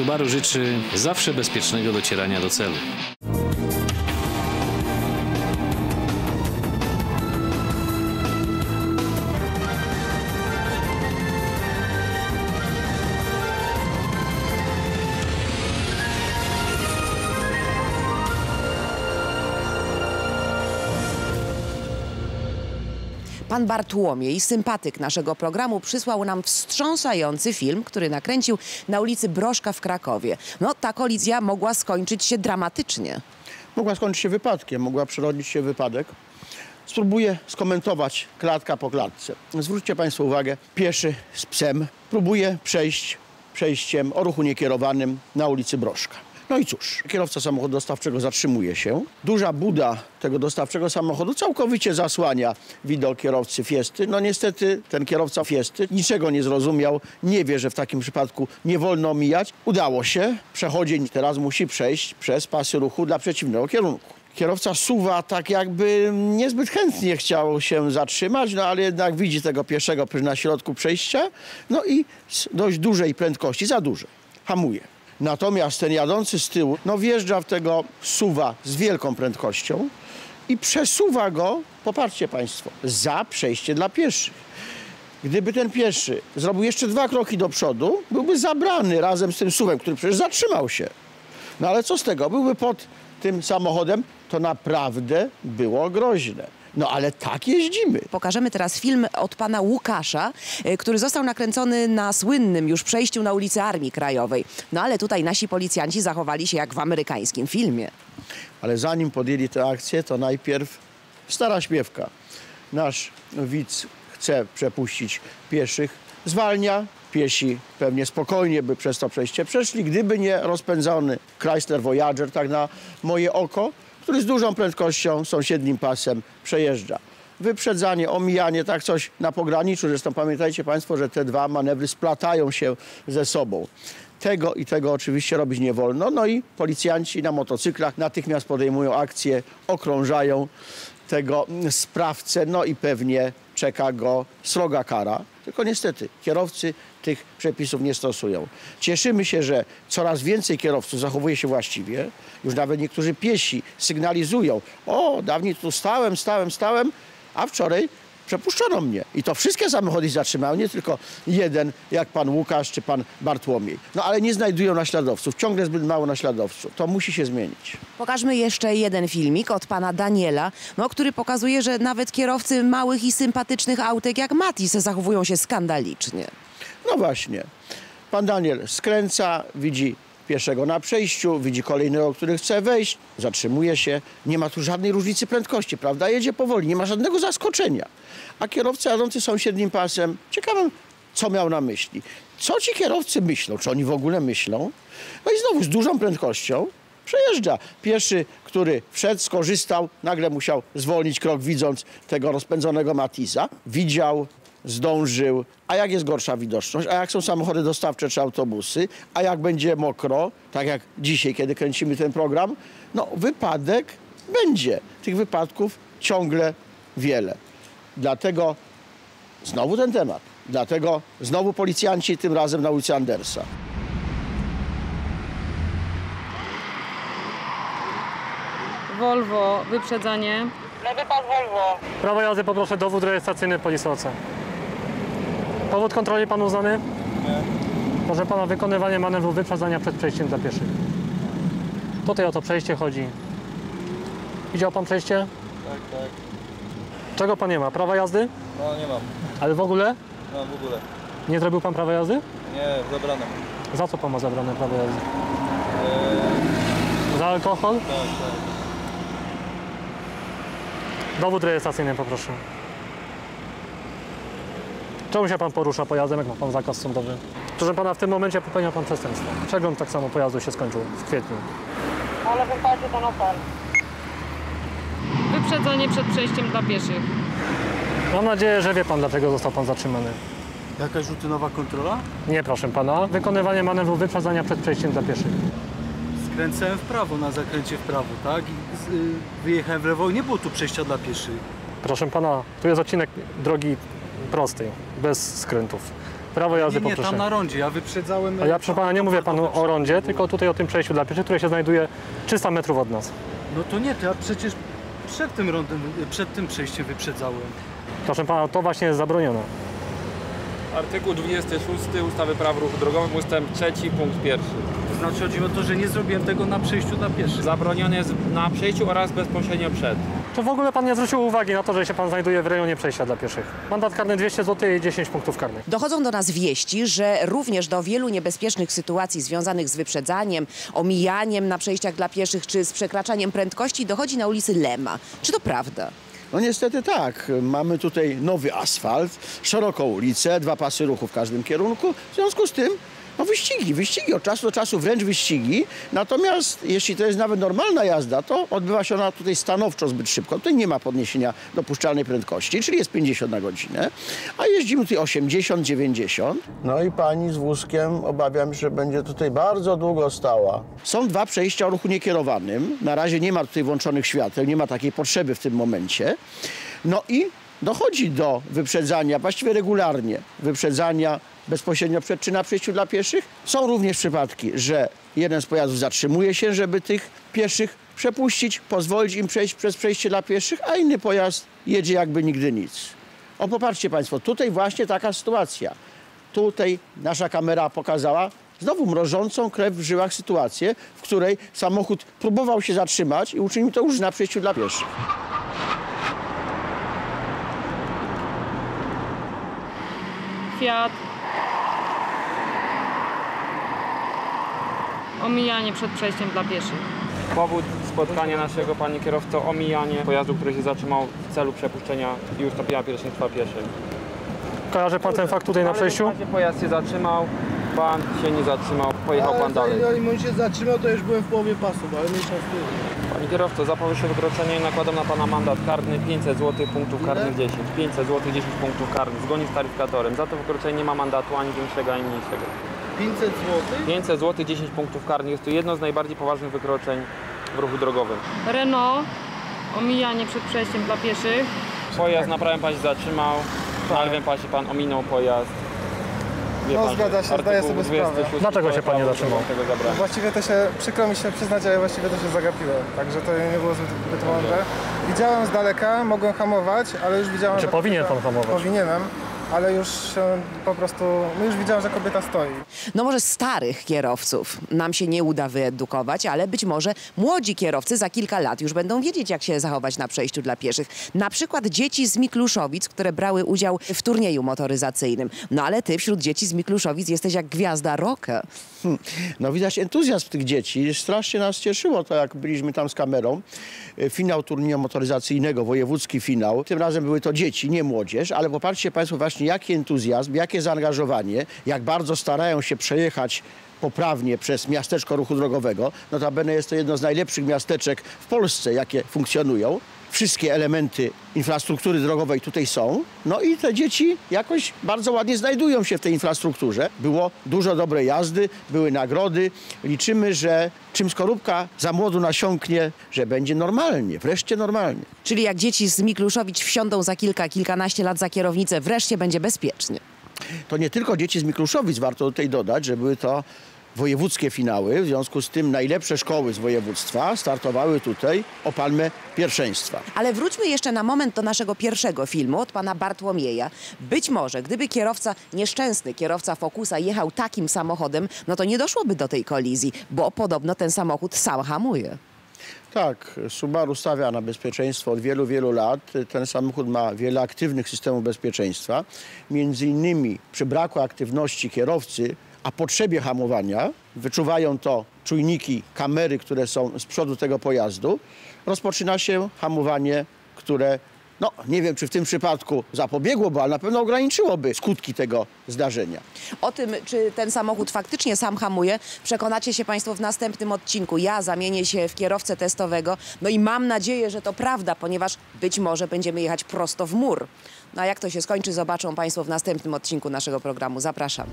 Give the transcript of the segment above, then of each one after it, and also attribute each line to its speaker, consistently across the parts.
Speaker 1: Subaru życzy zawsze bezpiecznego docierania do celu.
Speaker 2: Pan Bartłomiej, sympatyk naszego programu, przysłał nam wstrząsający film, który nakręcił na ulicy Broszka w Krakowie. No, ta kolizja mogła skończyć się dramatycznie.
Speaker 3: Mogła skończyć się wypadkiem, mogła przerodzić się wypadek. Spróbuję skomentować klatka po klatce. Zwróćcie Państwo uwagę, pieszy z psem próbuje przejść przejściem o ruchu niekierowanym na ulicy Broszka. No i cóż, kierowca samochodu dostawczego zatrzymuje się. Duża buda tego dostawczego samochodu całkowicie zasłania widok kierowcy Fiesty. No niestety ten kierowca Fiesty niczego nie zrozumiał, nie wie, że w takim przypadku nie wolno mijać. Udało się, przechodzień teraz musi przejść przez pasy ruchu dla przeciwnego kierunku. Kierowca suwa tak jakby niezbyt chętnie chciał się zatrzymać, no ale jednak widzi tego pieszego na środku przejścia, no i z dość dużej prędkości, za dużej, hamuje. Natomiast ten jadący z tyłu, no wjeżdża w tego suwa z wielką prędkością i przesuwa go, popatrzcie Państwo, za przejście dla pieszych. Gdyby ten pieszy zrobił jeszcze dwa kroki do przodu, byłby zabrany razem z tym suwem, który przecież zatrzymał się. No ale co z tego? Byłby pod tym samochodem, to naprawdę było groźne. No ale tak jeździmy.
Speaker 2: Pokażemy teraz film od pana Łukasza, y, który został nakręcony na słynnym już przejściu na ulicy Armii Krajowej. No ale tutaj nasi policjanci zachowali się jak w amerykańskim filmie.
Speaker 3: Ale zanim podjęli tę akcję, to najpierw stara śpiewka. Nasz widz chce przepuścić pieszych, zwalnia. Piesi pewnie spokojnie by przez to przejście przeszli, gdyby nie rozpędzony Chrysler Voyager, tak na moje oko, który z dużą prędkością sąsiednim pasem przejeżdża. Wyprzedzanie, omijanie, tak coś na pograniczu. Zresztą pamiętajcie Państwo, że te dwa manewry splatają się ze sobą. Tego i tego oczywiście robić nie wolno. No i policjanci na motocyklach natychmiast podejmują akcję, okrążają tego sprawcę, no i pewnie czeka go sroga kara. Tylko niestety kierowcy tych przepisów nie stosują. Cieszymy się, że coraz więcej kierowców zachowuje się właściwie. Już nawet niektórzy piesi sygnalizują: O, dawniej tu stałem, stałem, stałem, a wczoraj przepuszczono mnie. I to wszystkie samochody zatrzymały, nie tylko jeden, jak pan Łukasz czy pan Bartłomiej. No ale nie znajdują naśladowców, ciągle zbyt mało naśladowców. To musi się zmienić.
Speaker 2: Pokażmy jeszcze jeden filmik od pana Daniela, no, który pokazuje, że nawet kierowcy małych i sympatycznych autek jak Matis zachowują się skandalicznie.
Speaker 3: No właśnie. Pan Daniel skręca, widzi pieszego na przejściu, widzi kolejnego, który chce wejść, zatrzymuje się. Nie ma tu żadnej różnicy prędkości, prawda? Jedzie powoli, nie ma żadnego zaskoczenia. A kierowca jadący sąsiednim pasem, ciekawym, co miał na myśli. Co ci kierowcy myślą? Czy oni w ogóle myślą? No i znowu z dużą prędkością przejeżdża. Pieszy, który wszedł, skorzystał, nagle musiał zwolnić krok, widząc tego rozpędzonego Matiza. Widział, zdążył. A jak jest gorsza widoczność? A jak są samochody dostawcze czy autobusy? A jak będzie mokro, tak jak dzisiaj, kiedy kręcimy ten program? No wypadek będzie. Tych wypadków ciągle wiele. Dlatego znowu ten temat. Dlatego znowu policjanci, tym razem na ulicy Andersa.
Speaker 4: Volvo, wyprzedzanie.
Speaker 5: Lewy pan Volvo.
Speaker 6: Prawo jazdy poproszę dowód rejestracyjny polisowca. Powód kontroli pan uznany? Nie. Proszę pana, wykonywanie manewru wyprzedzania przed przejściem dla pieszych. Tutaj o to przejście chodzi. Widział pan przejście?
Speaker 7: Tak, tak.
Speaker 6: Czego pan nie ma? Prawa jazdy?
Speaker 7: No nie mam.
Speaker 6: Ale w ogóle?
Speaker 7: No w ogóle.
Speaker 6: Nie zrobił pan prawa jazdy?
Speaker 7: Nie, zabrane.
Speaker 6: Za co pan ma zabrane prawo jazdy?
Speaker 7: Eee,
Speaker 6: Za alkohol?
Speaker 7: tak, tak.
Speaker 6: Dowód rejestracyjny poproszę. Czemu się pan porusza pojazdem, jak ma pan zakaz sądowy? Proszę pana, w tym momencie popełnia pan przestępstwo. Przegląd tak samo pojazdu się skończył w kwietniu.
Speaker 5: Ale wypadnie ten Opel.
Speaker 4: Wyprzedzanie przed przejściem dla pieszych.
Speaker 6: Mam nadzieję, że wie pan, dlaczego został pan zatrzymany.
Speaker 8: Jakaś rutynowa kontrola?
Speaker 6: Nie, proszę pana. Wykonywanie manewru wyprzedzania przed przejściem dla pieszych.
Speaker 8: Skręcałem w prawo na zakręcie w prawo, tak? I z, y, wyjechałem w lewo i nie było tu przejścia dla pieszych.
Speaker 6: Proszę pana, tu jest odcinek drogi prostej, bez skrętów. Prawo jazdy
Speaker 8: Nie, nie, tam na rondzie, ja wyprzedzałem...
Speaker 6: A ja proszę pana nie mówię panu o rondzie, tylko tutaj o tym przejściu dla pieszych, które się znajduje 300 metrów od nas.
Speaker 8: No to nie, to ja przecież przed tym rondem, przed tym przejściem wyprzedzałem.
Speaker 6: Proszę pana, to właśnie jest zabronione.
Speaker 9: Artykuł 26 ustawy Prawo ruchu drogowym ustęp 3 punkt 1.
Speaker 8: To znaczy chodzi o to, że nie zrobiłem tego na przejściu dla pieszych.
Speaker 9: Zabroniony jest na przejściu oraz bezpośrednio przed.
Speaker 6: Czy w ogóle pan nie zwrócił uwagi na to, że się pan znajduje w rejonie przejścia dla pieszych? Mandat karny 200 zł i 10 punktów karnych.
Speaker 2: Dochodzą do nas wieści, że również do wielu niebezpiecznych sytuacji związanych z wyprzedzaniem, omijaniem na przejściach dla pieszych czy z przekraczaniem prędkości dochodzi na ulicy Lema. Czy to prawda?
Speaker 3: No niestety tak. Mamy tutaj nowy asfalt, szeroką ulicę, dwa pasy ruchu w każdym kierunku. W związku z tym no wyścigi, wyścigi, od czasu do czasu wręcz wyścigi. Natomiast jeśli to jest nawet normalna jazda, to odbywa się ona tutaj stanowczo zbyt szybko. Tutaj nie ma podniesienia dopuszczalnej prędkości, czyli jest 50 na godzinę, a jeździmy tutaj 80, 90. No i pani z wózkiem obawiam się, że będzie tutaj bardzo długo stała. Są dwa przejścia o ruchu niekierowanym. Na razie nie ma tutaj włączonych świateł, nie ma takiej potrzeby w tym momencie. No i dochodzi do wyprzedzania, właściwie regularnie wyprzedzania bezpośrednio przed czy na przejściu dla pieszych. Są również przypadki, że jeden z pojazdów zatrzymuje się, żeby tych pieszych przepuścić, pozwolić im przejść przez przejście dla pieszych, a inny pojazd jedzie jakby nigdy nic. O, popatrzcie Państwo, tutaj właśnie taka sytuacja. Tutaj nasza kamera pokazała znowu mrożącą krew w żyłach sytuację, w której samochód próbował się zatrzymać i uczynił to już na przejściu dla pieszych.
Speaker 4: Fiat. Omijanie przed przejściem dla pieszych.
Speaker 9: Powód spotkania naszego pani kierowco omijanie pojazdu, który się zatrzymał w celu przepuszczenia i ustąpienia pierwszeństwa pieszych.
Speaker 6: Kojarzy pan ten fakt tutaj na przejściu?
Speaker 9: W razie pojazd się zatrzymał, pan się nie zatrzymał, pojechał pan dalej.
Speaker 10: Zanim on się zatrzymał, to już byłem w połowie pasu, ale mniejsza z tym.
Speaker 9: Panie kierowco, za powyższe wykroczenie nakładam na pana mandat karny 500 zł, punktów karnych 10. 500 zł, 10 punktów karnych, zgodnie z taryfikatorem. Za to wykroczenie nie ma mandatu ani większego, ani mniejszego.
Speaker 10: 500 zł.
Speaker 9: 500 zł, 10 punktów karnych. Jest to jedno z najbardziej poważnych wykroczeń w ruchu drogowym.
Speaker 4: Renault. Omijanie przed przejściem dla pieszych.
Speaker 9: Pojazd na prawym pasie zatrzymał, na lewym pasie pan ominął pojazd. Wie
Speaker 10: No,
Speaker 9: pan,
Speaker 10: zgadza się, zdaję sobie sprawę.
Speaker 9: 26
Speaker 6: Dlaczego się pan nie zatrzymał?
Speaker 10: Właściwie to się, przykro mi się przyznać, ale właściwie to się zagapiłem. Także to nie było zbyt, zbyt mądre. Widziałem z daleka, mogłem hamować, ale już widziałem,
Speaker 6: Czy powinien pan hamować?
Speaker 10: Powinienem, ale już się po prostu, no już widziałem, że kobieta stoi.
Speaker 2: No może starych kierowców nam się nie uda wyedukować, ale być może młodzi kierowcy za kilka lat już będą wiedzieć, jak się zachować na przejściu dla pieszych. Na przykład dzieci z Mikluszowic, które brały udział w turnieju motoryzacyjnym. No ale ty wśród dzieci z Mikluszowic jesteś jak gwiazda rocka.
Speaker 3: No widać entuzjazm tych dzieci. Strasznie nas cieszyło to, jak byliśmy tam z kamerą. E, Finał turnieju motoryzacyjnego, wojewódzki finał. Tym razem były to dzieci, nie młodzież, ale popatrzcie Państwo właśnie, jaki entuzjazm, jakie zaangażowanie, jak bardzo starają się przejechać poprawnie przez miasteczko ruchu drogowego. Notabene jest to jedno z najlepszych miasteczek w Polsce, jakie funkcjonują. Wszystkie elementy infrastruktury drogowej tutaj są. No i te dzieci jakoś bardzo ładnie znajdują się w tej infrastrukturze. Było dużo dobrej jazdy, były nagrody. Liczymy, że czym skorupka za młodu nasiąknie, że będzie normalnie, wreszcie normalnie.
Speaker 2: Czyli jak dzieci z Mikluszowic wsiądą za kilka, kilkanaście lat za kierownicę, wreszcie będzie bezpiecznie.
Speaker 3: To nie tylko dzieci z Mikluszowic, warto tutaj dodać, że były to wojewódzkie finały. W związku z tym najlepsze szkoły z województwa startowały tutaj o palmę pierwszeństwa.
Speaker 2: Ale wróćmy jeszcze na moment do naszego pierwszego filmu od pana Bartłomieja. Być może, gdyby kierowca, nieszczęsny kierowca Focusa jechał takim samochodem, no to nie doszłoby do tej kolizji, bo podobno ten samochód sam hamuje.
Speaker 3: Tak, Subaru stawia na bezpieczeństwo od wielu, wielu lat. Ten samochód ma wiele aktywnych systemów bezpieczeństwa. Między innymi przy braku aktywności kierowcy, a potrzebie hamowania, wyczuwają to czujniki, kamery, które są z przodu tego pojazdu, rozpoczyna się hamowanie, które no, nie wiem, czy w tym przypadku zapobiegłoby, ale na pewno ograniczyłoby skutki tego zdarzenia.
Speaker 2: O tym, czy ten samochód faktycznie sam hamuje, przekonacie się Państwo w następnym odcinku. Ja zamienię się w kierowcę testowego, no i mam nadzieję, że to prawda, ponieważ być może będziemy jechać prosto w mur. No a jak to się skończy, zobaczą Państwo w następnym odcinku naszego programu. Zapraszam.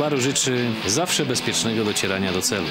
Speaker 1: Subaru życzy zawsze bezpiecznego docierania do celu.